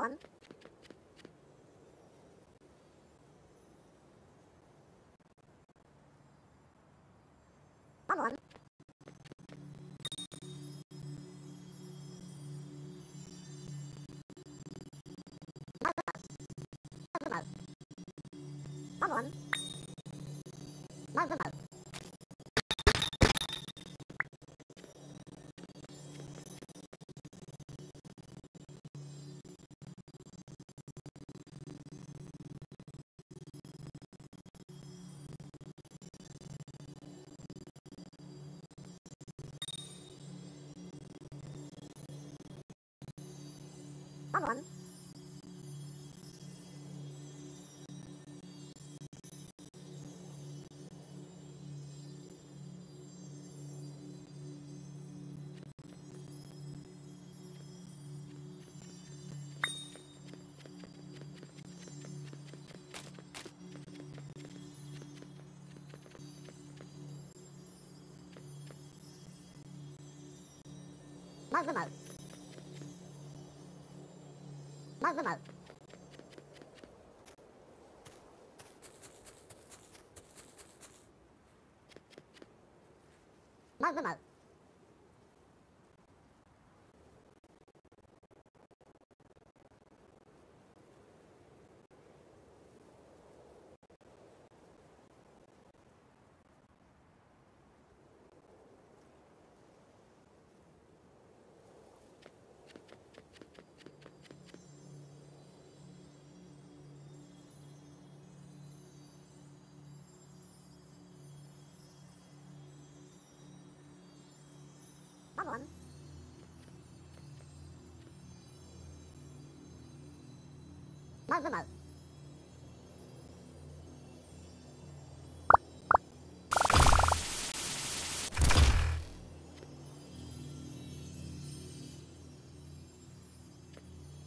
on. Come on. Normal. Come on. lắm Mơ với mouth. Mouth to mouth. Come Mouth to mouth.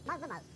Mouth to mouth.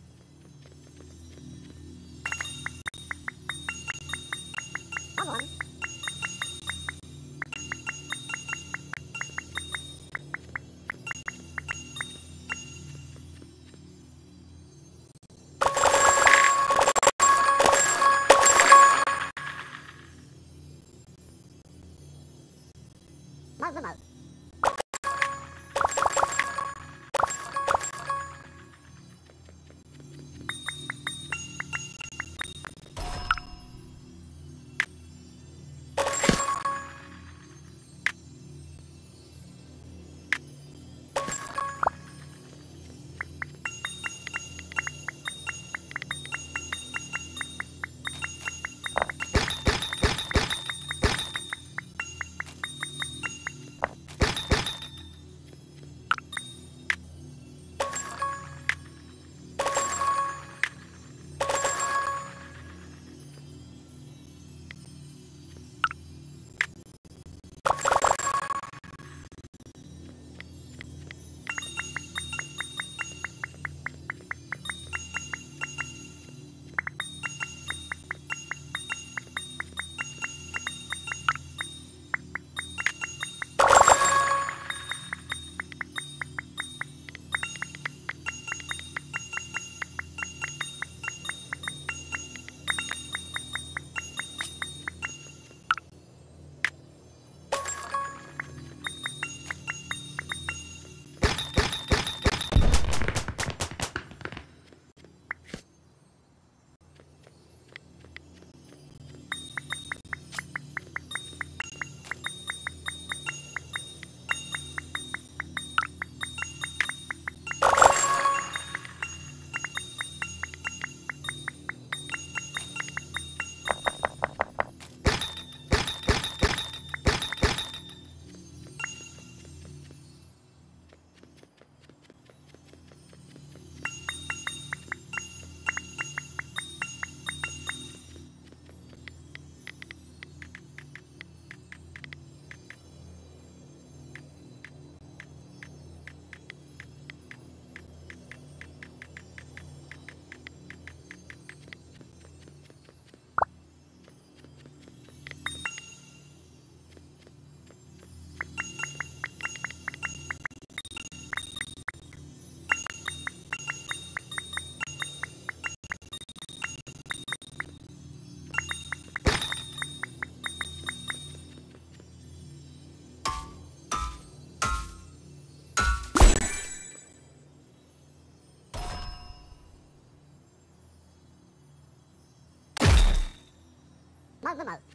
mal, mal, mal.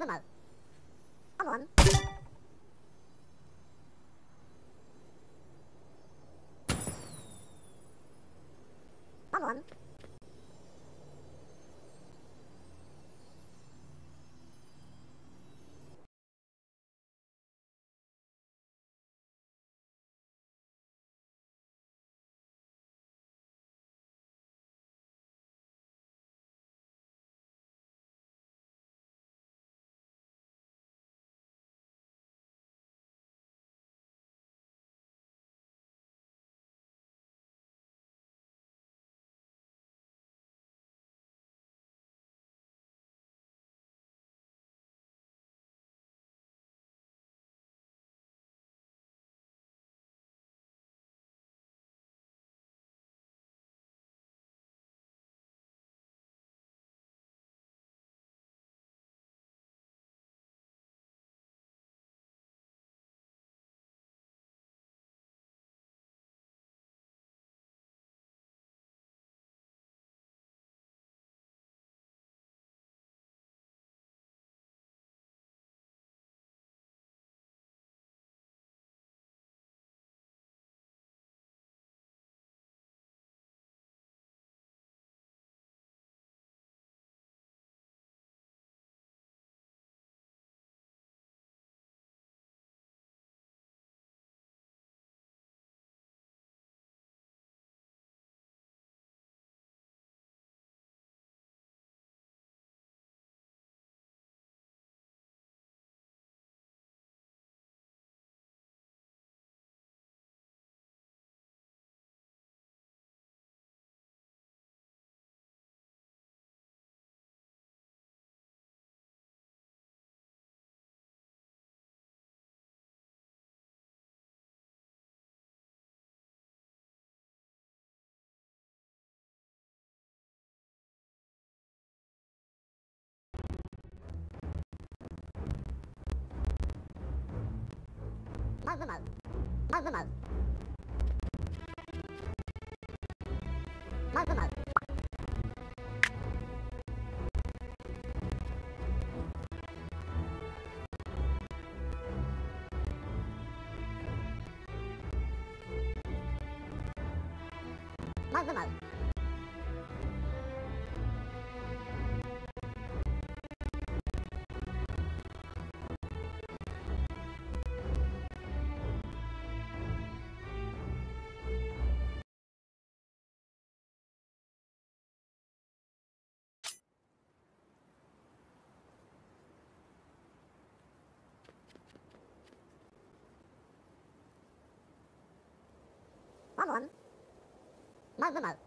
Rất. マグマ。ウマグマ。ウマグマ。ウマグマ。Mom, mom. Mom, mom.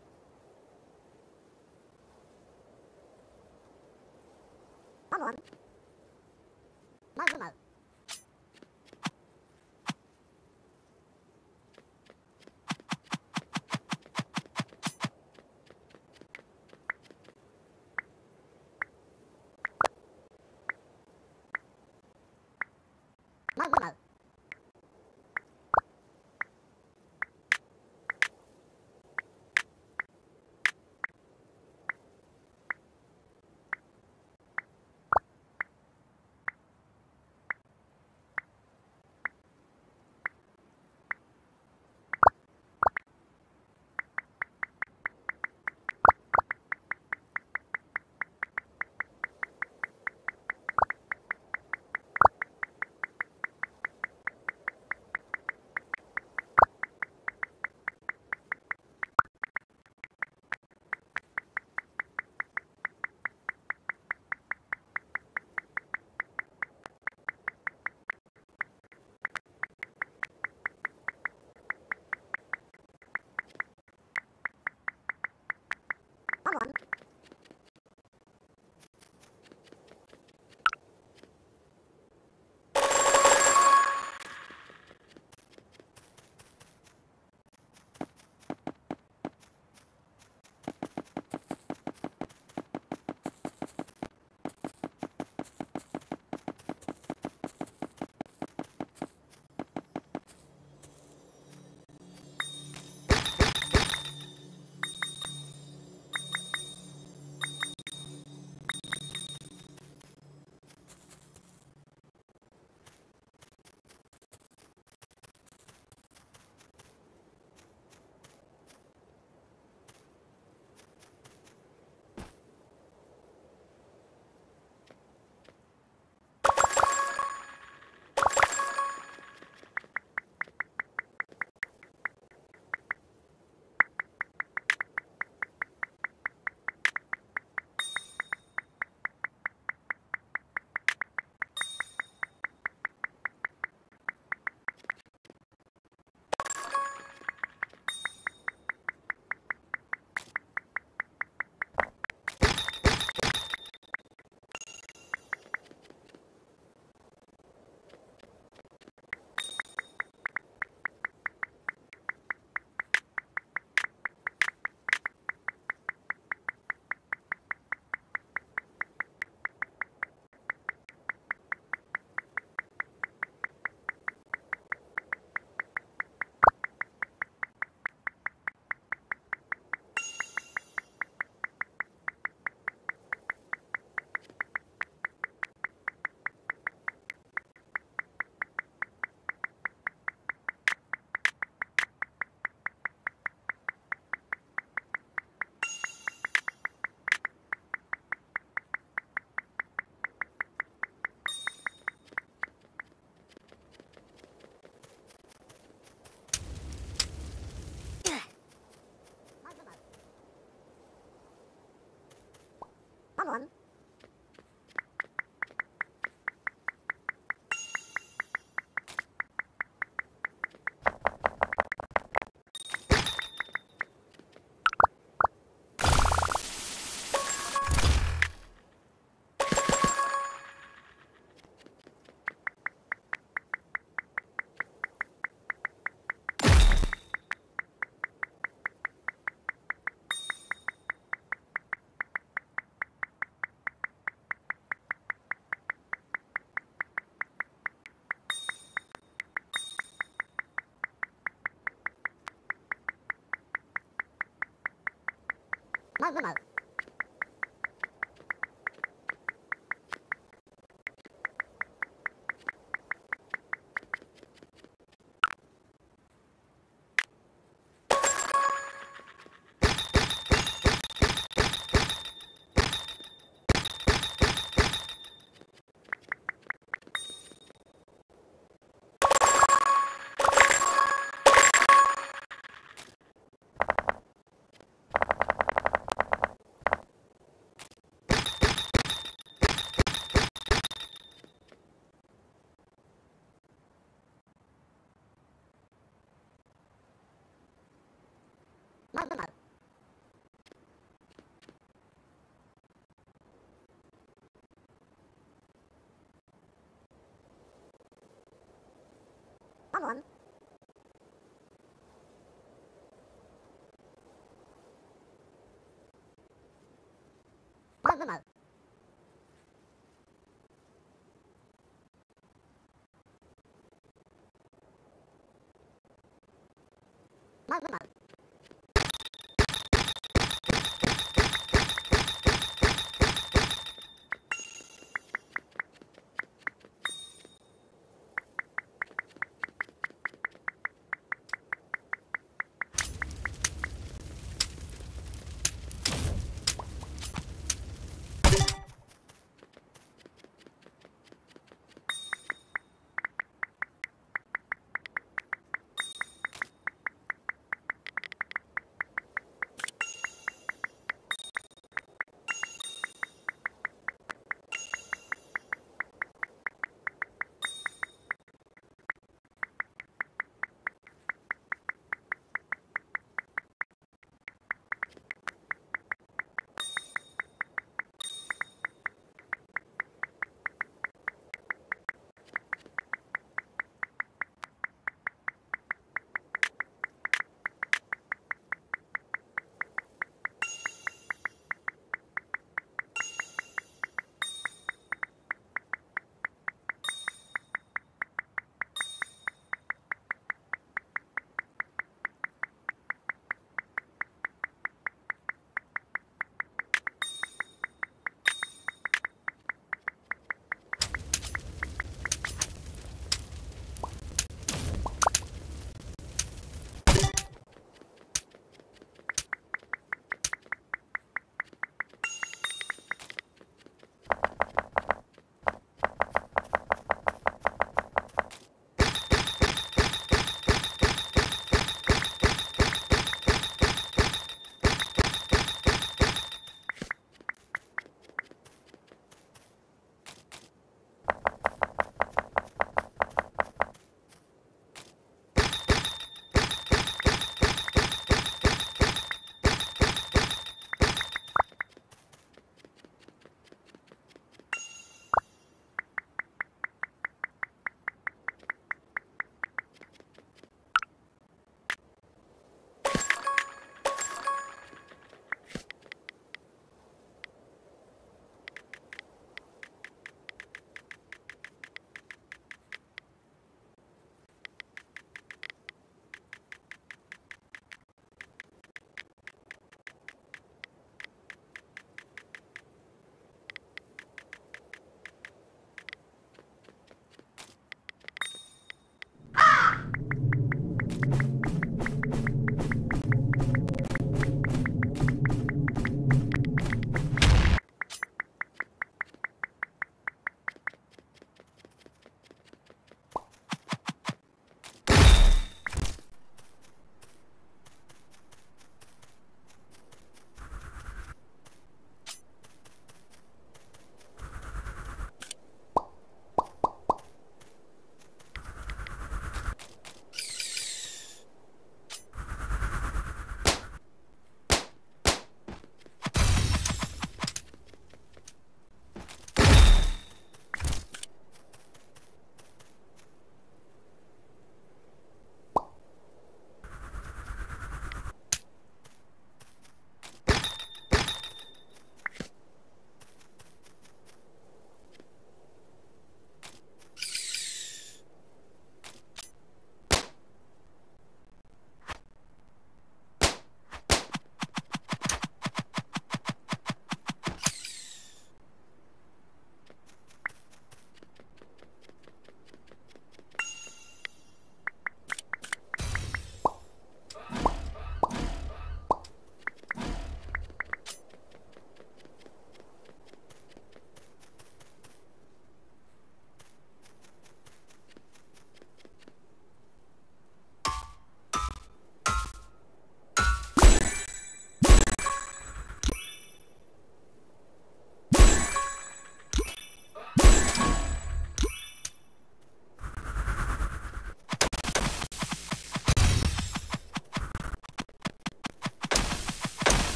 Các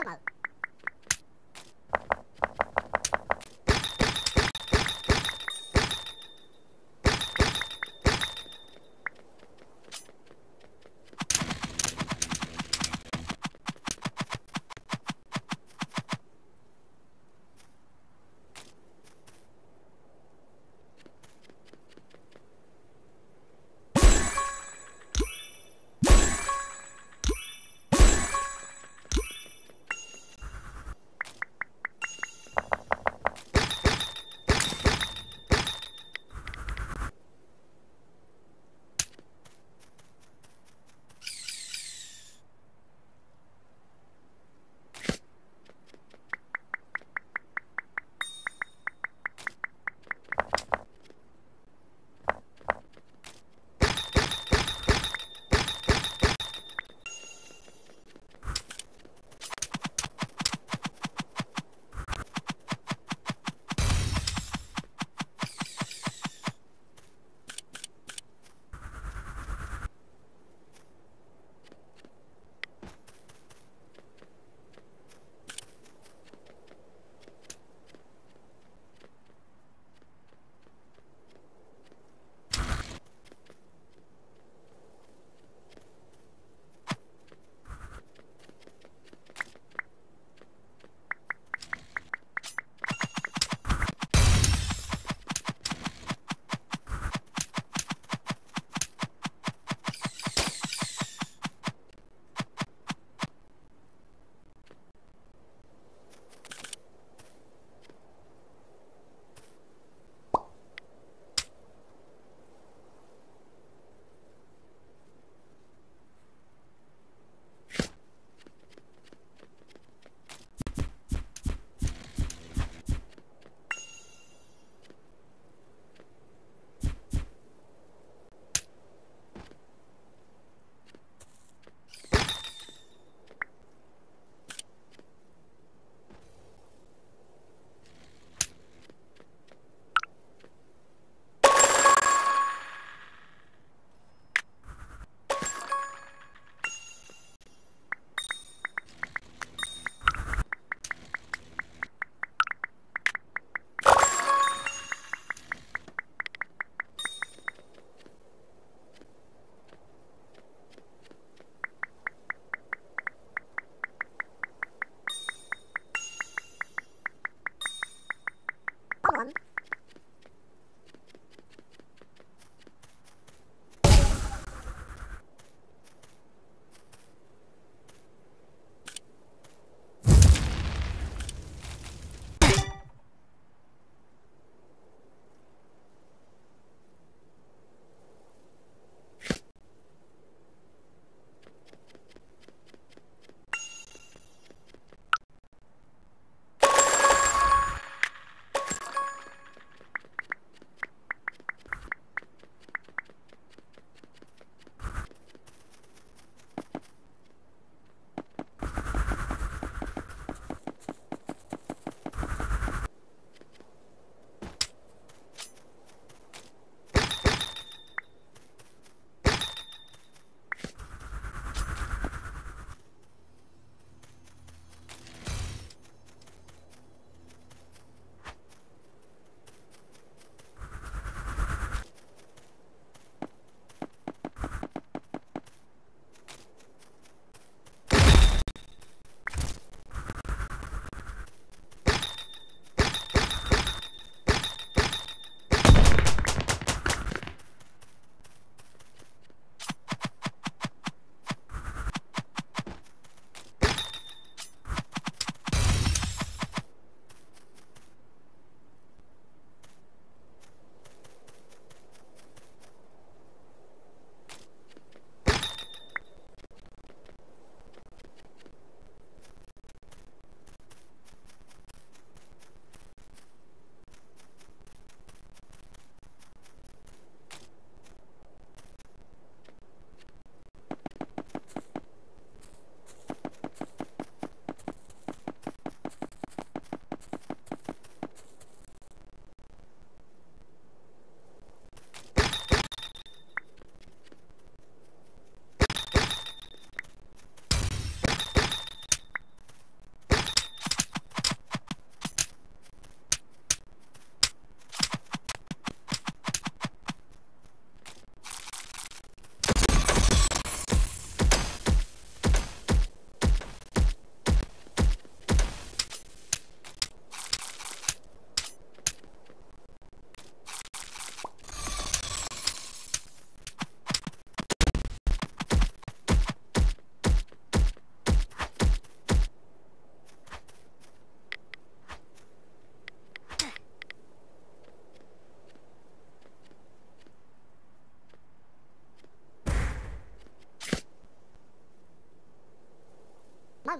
잠깐만.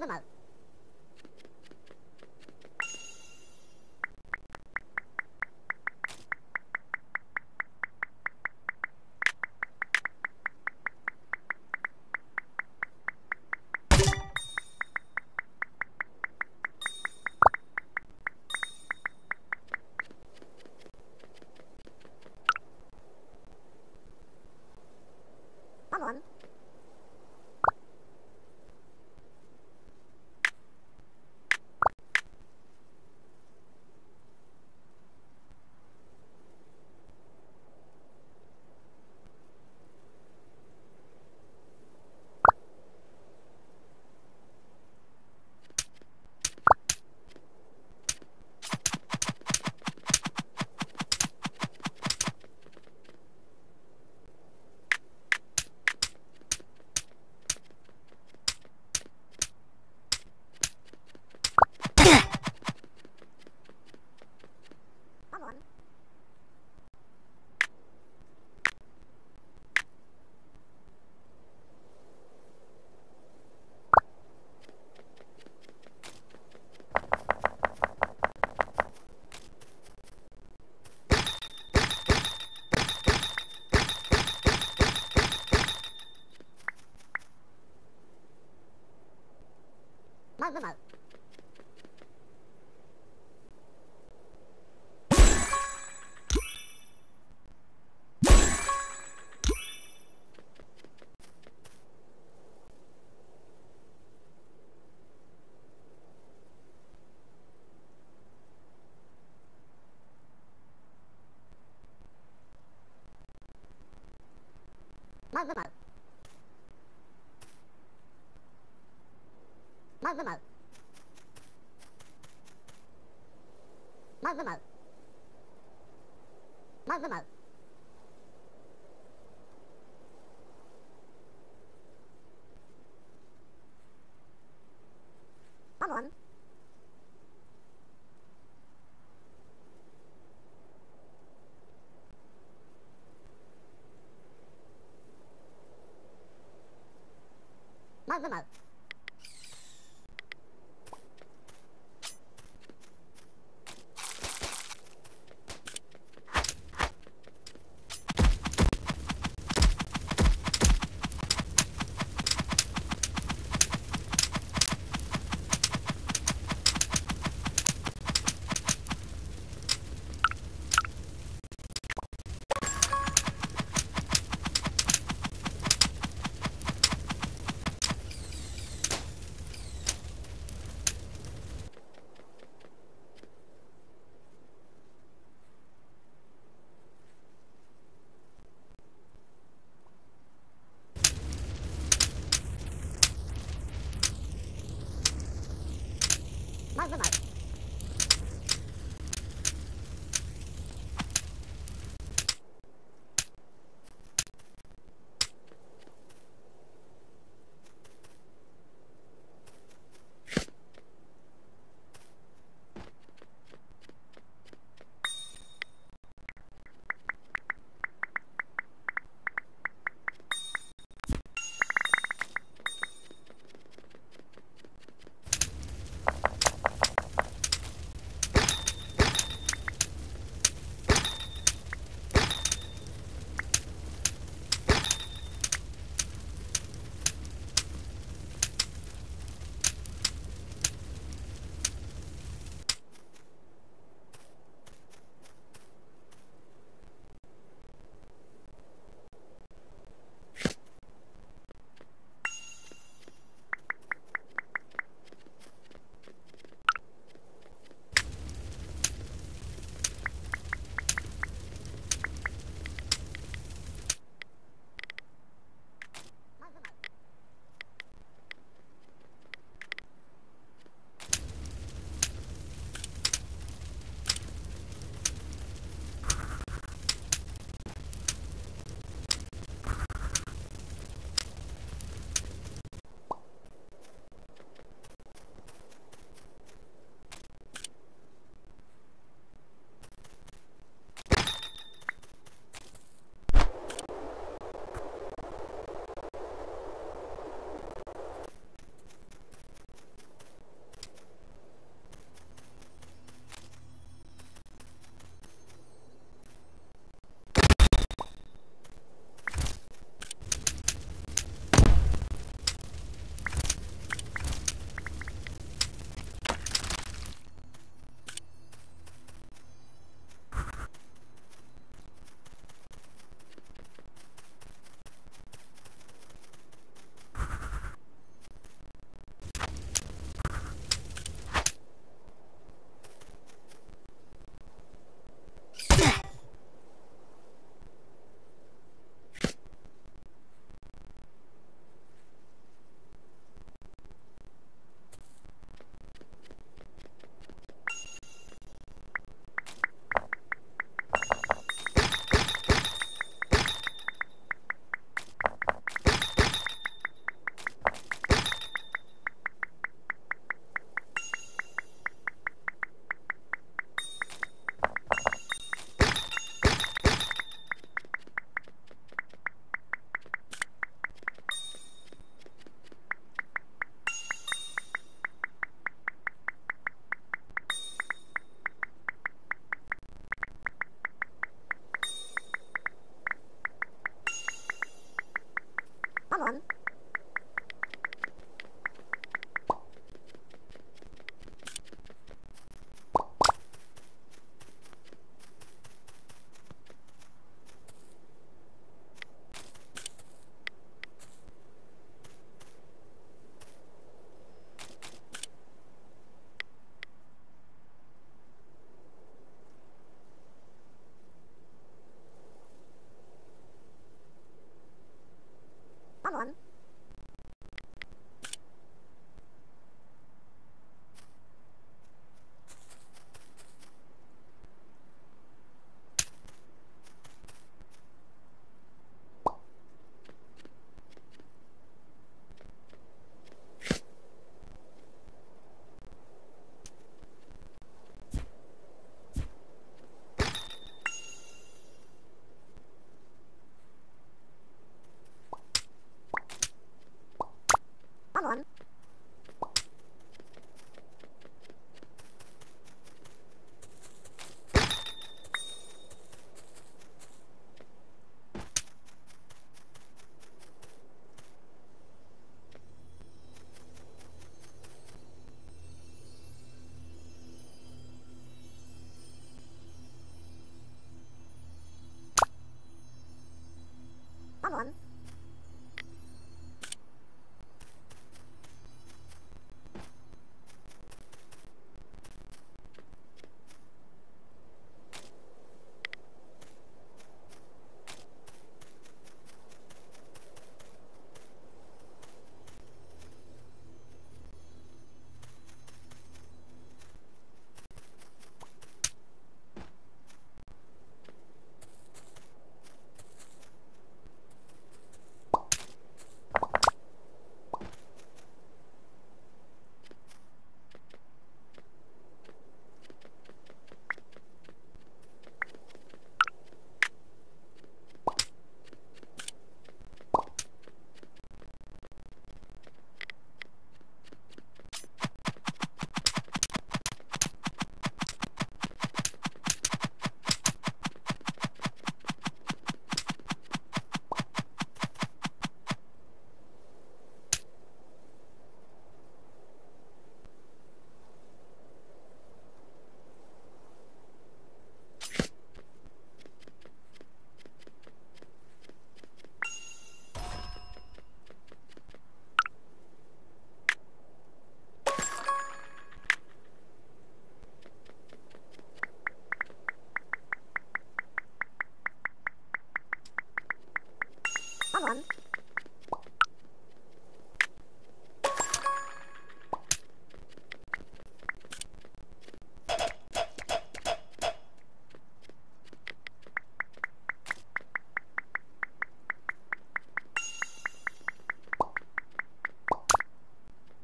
Các まずまうまずまうまずまう problem.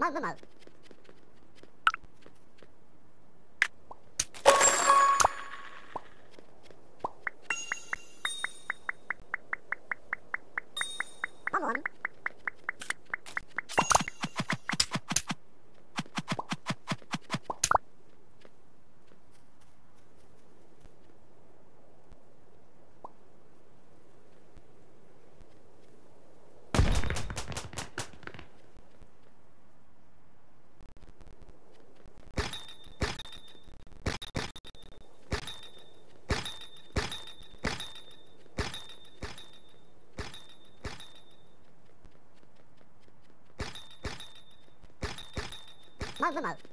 Mau, mau, mau. Mamon. Tanrı mal.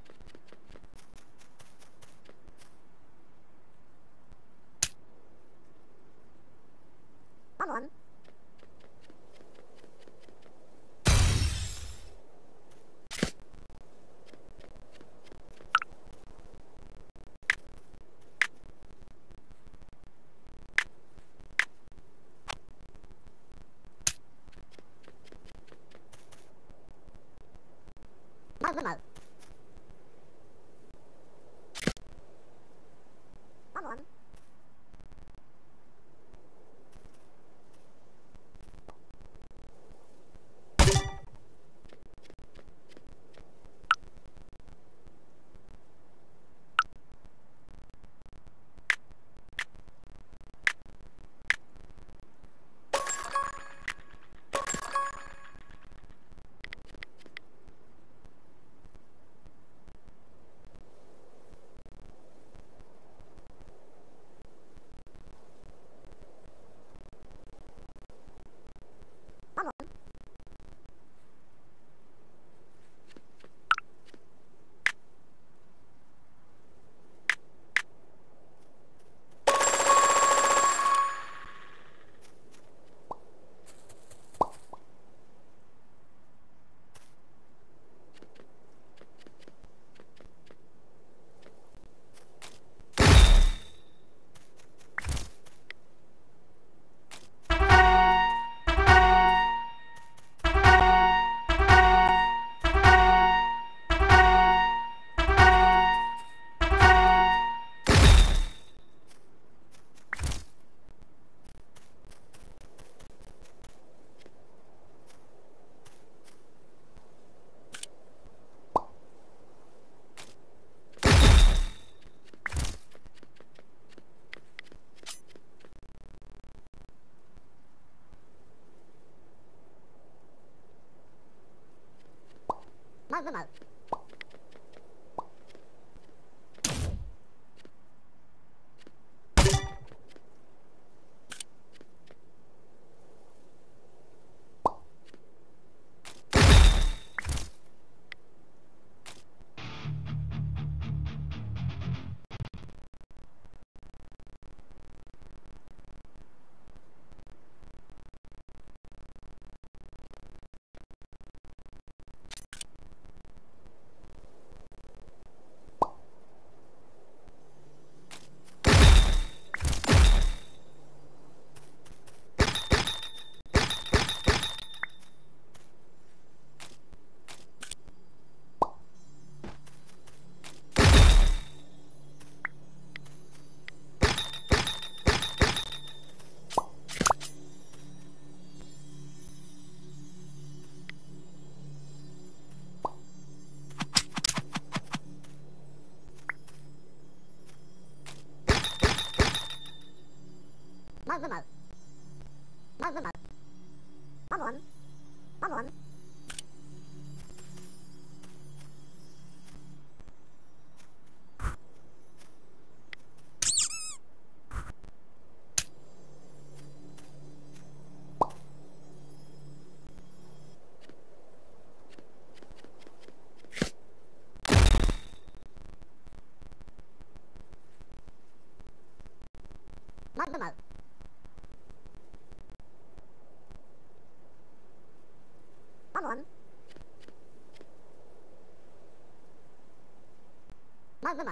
Với まずママ。Các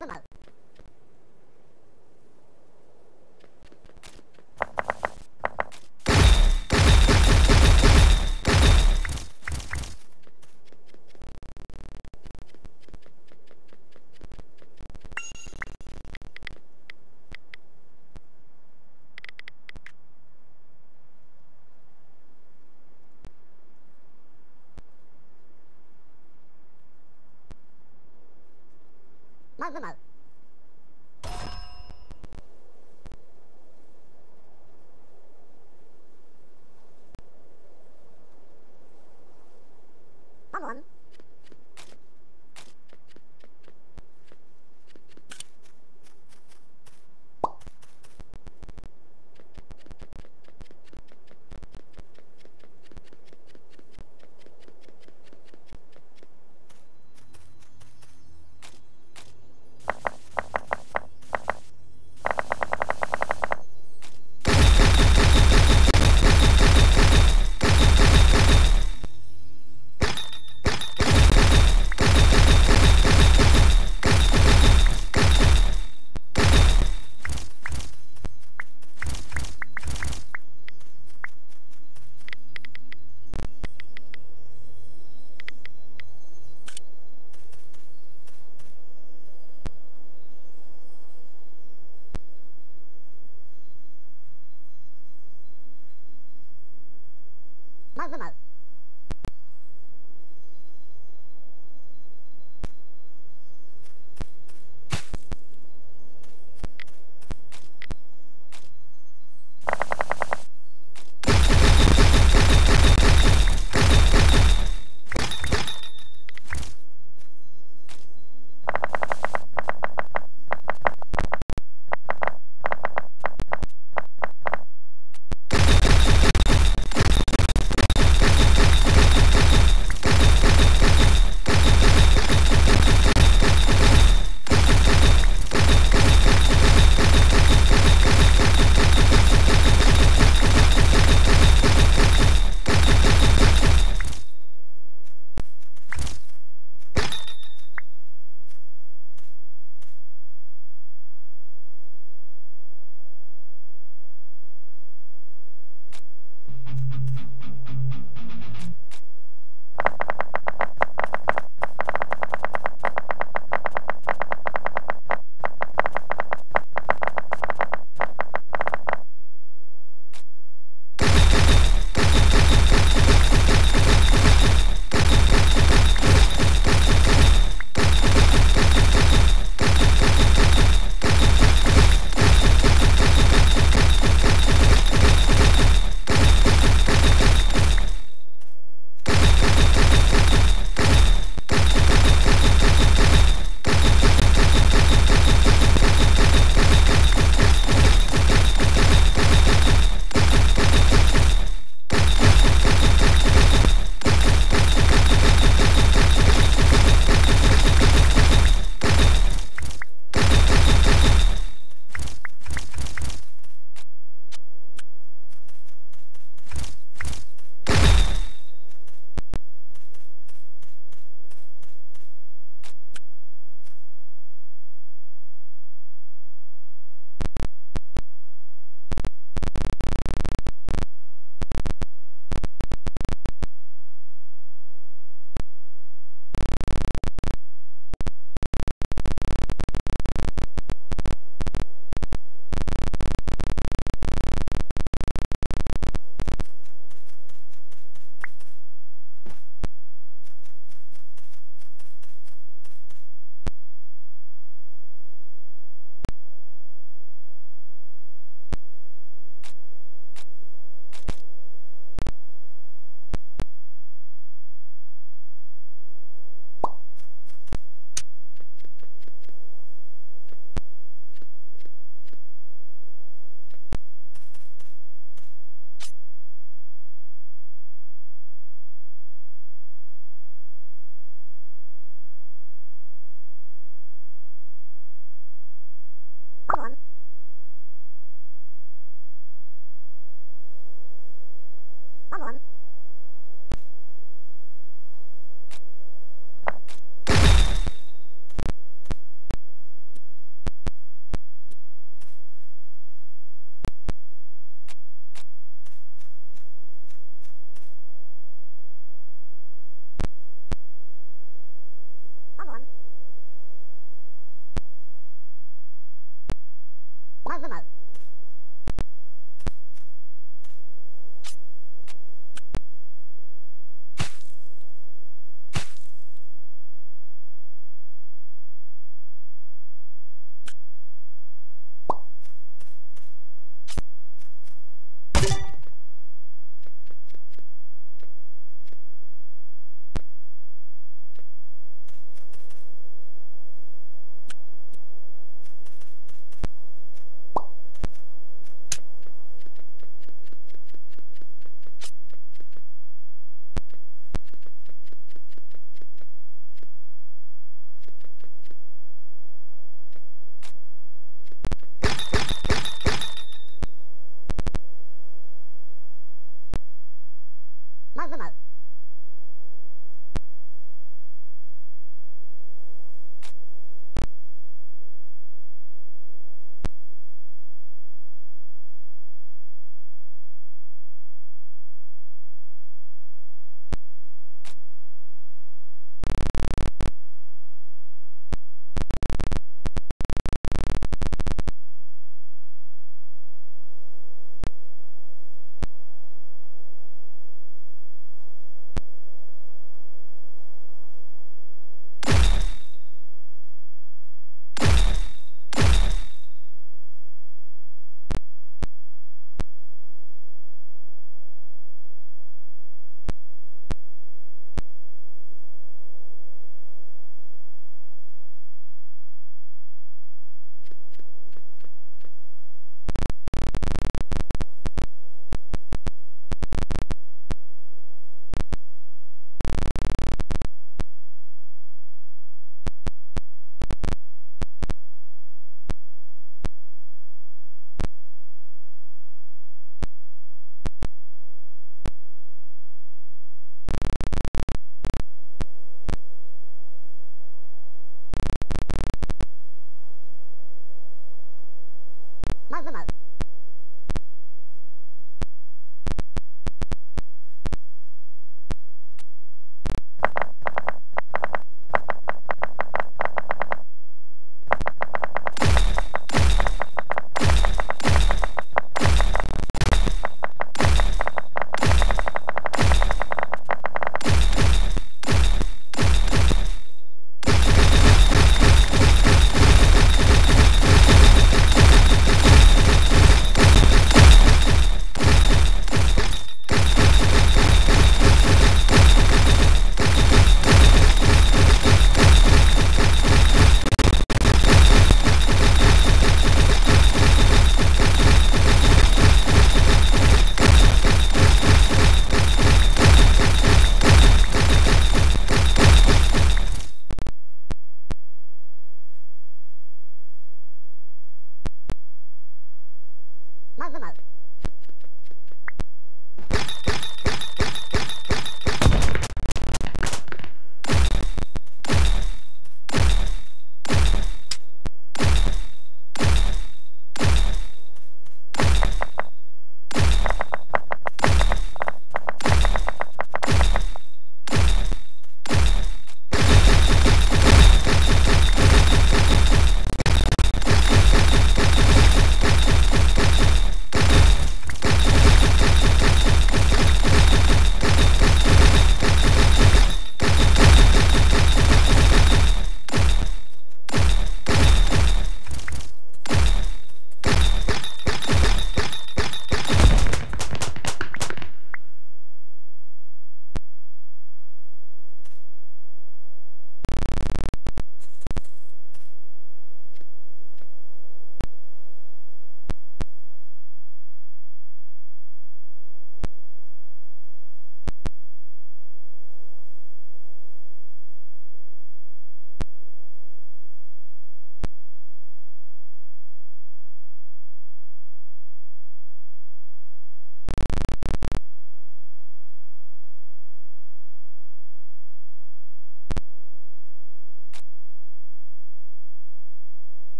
them out. normal.